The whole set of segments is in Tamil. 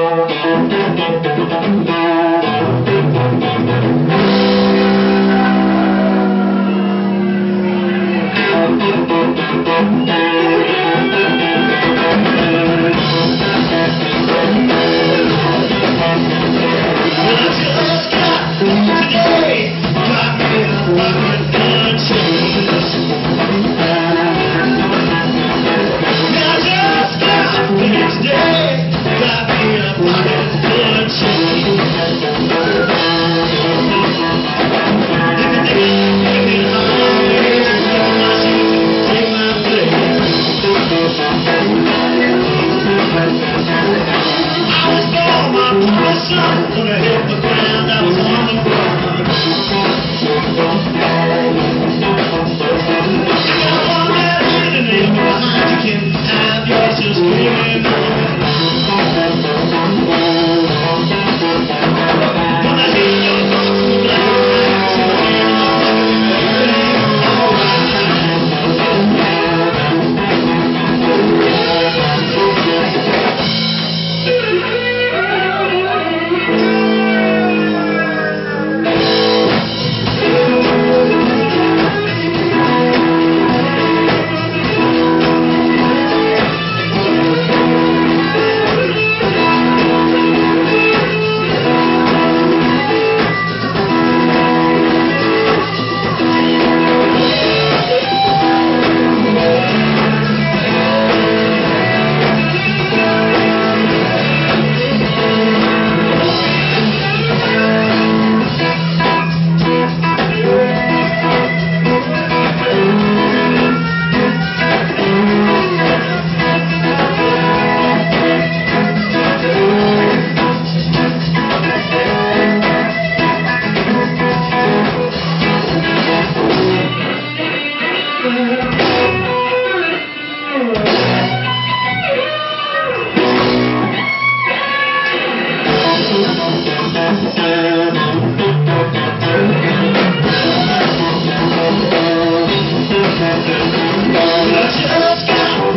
Thank you.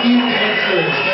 few answers.